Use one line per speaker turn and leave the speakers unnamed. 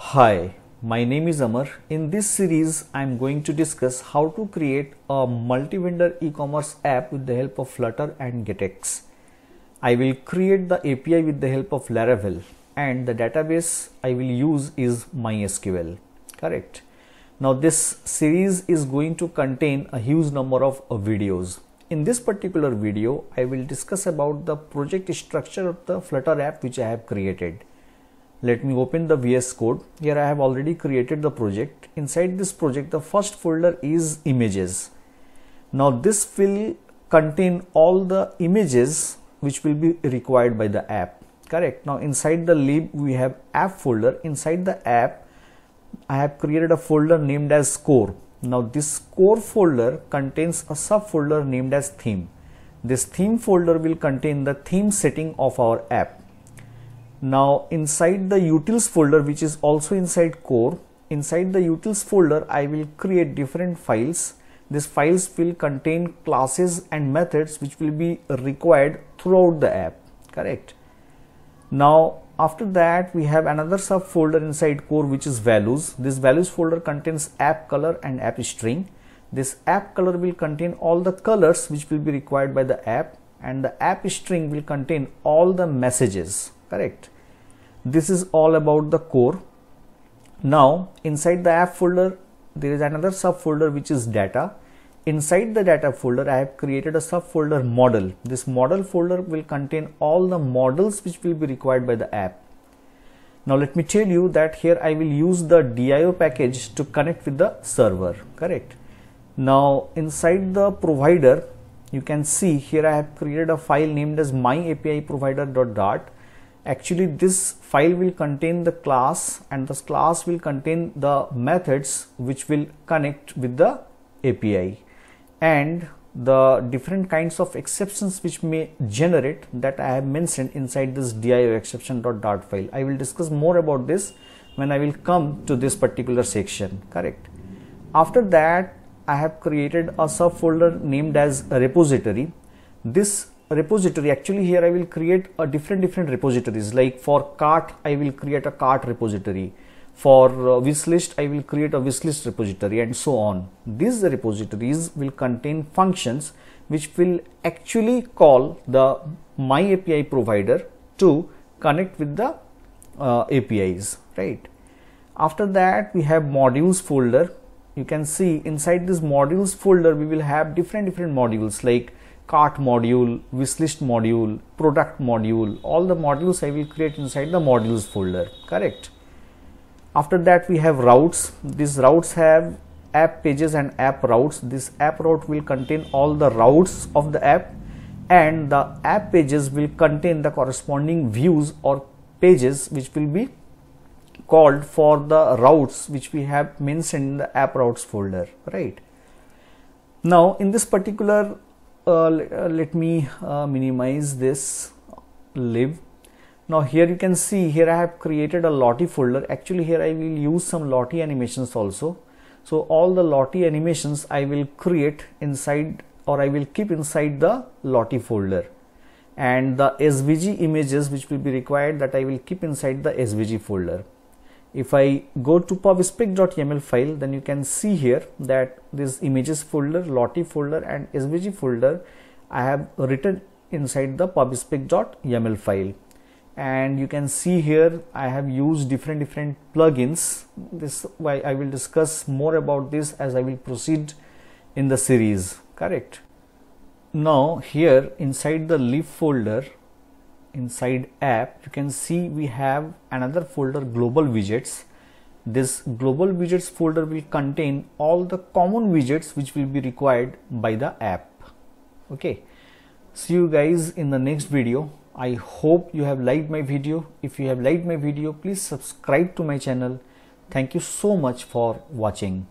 Hi, my name is Amar. In this series, I am going to discuss how to create a multi-vendor e-commerce app with the help of Flutter and GetX. I will create the API with the help of Laravel and the database I will use is MySQL. Correct. Now this series is going to contain a huge number of videos. In this particular video, I will discuss about the project structure of the Flutter app which I have created let me open the VS Code. Here I have already created the project. Inside this project, the first folder is images. Now this will contain all the images which will be required by the app. Correct. Now inside the lib, we have app folder. Inside the app, I have created a folder named as core. Now this core folder contains a subfolder named as theme. This theme folder will contain the theme setting of our app now inside the utils folder which is also inside core, inside the utils folder I will create different files. These files will contain classes and methods which will be required throughout the app, correct? Now after that we have another subfolder inside core which is values. This values folder contains app color and app string. This app color will contain all the colors which will be required by the app and the app string will contain all the messages correct. This is all about the core. Now inside the app folder there is another subfolder which is data. Inside the data folder i have created a subfolder model. This model folder will contain all the models which will be required by the app. Now let me tell you that here i will use the dio package to connect with the server. Correct. Now inside the provider you can see here i have created a file named as my api provider.dart actually this file will contain the class and this class will contain the methods which will connect with the API and the different kinds of exceptions which may generate that I have mentioned inside this dio exception.dart file. I will discuss more about this when I will come to this particular section, correct? After that, I have created a subfolder named as repository. This repository. Actually here I will create a different different repositories. Like for cart I will create a cart repository. For uh, wish list I will create a wish list repository and so on. These repositories will contain functions which will actually call the my API provider to connect with the uh, APIs right? After that we have modules folder. You can see inside this modules folder we will have different different modules. Like cart module, wishlist module, product module, all the modules I will create inside the modules folder, correct? After that we have routes. These routes have app pages and app routes. This app route will contain all the routes of the app and the app pages will contain the corresponding views or pages which will be called for the routes which we have mentioned in the app routes folder, right? Now in this particular let me uh, minimize this. Lib now here you can see here I have created a Lottie folder. Actually here I will use some Lottie animations also. So all the Lottie animations I will create inside or I will keep inside the Lottie folder. And the SVG images which will be required that I will keep inside the SVG folder if I go to pubspec.yaml file then you can see here that this images folder, Lottie folder and SVG folder I have written inside the pubspec.yaml file. And you can see here I have used different different plugins. This why I will discuss more about this as I will proceed in the series. Correct? Now here inside the lib folder inside app you can see we have another folder global widgets. This global widgets folder will contain all the common widgets which will be required by the app. Okay. See you guys in the next video. I hope you have liked my video. If you have liked my video please subscribe to my channel. Thank you so much for watching